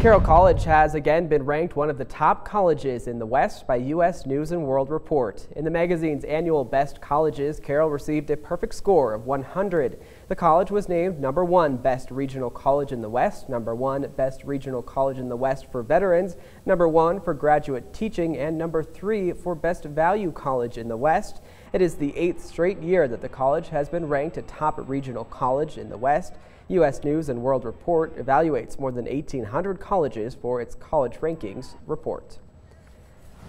Carroll College has again been ranked one of the top colleges in the West by U.S. News & World Report. In the magazine's annual Best Colleges, Carroll received a perfect score of 100. The college was named number one Best Regional College in the West, number one Best Regional College in the West for veterans, number one for graduate teaching, and number three for Best Value College in the West. It is the eighth straight year that the college has been ranked a top regional college in the West. U.S. News and World Report evaluates more than 1,800 colleges for its college rankings report.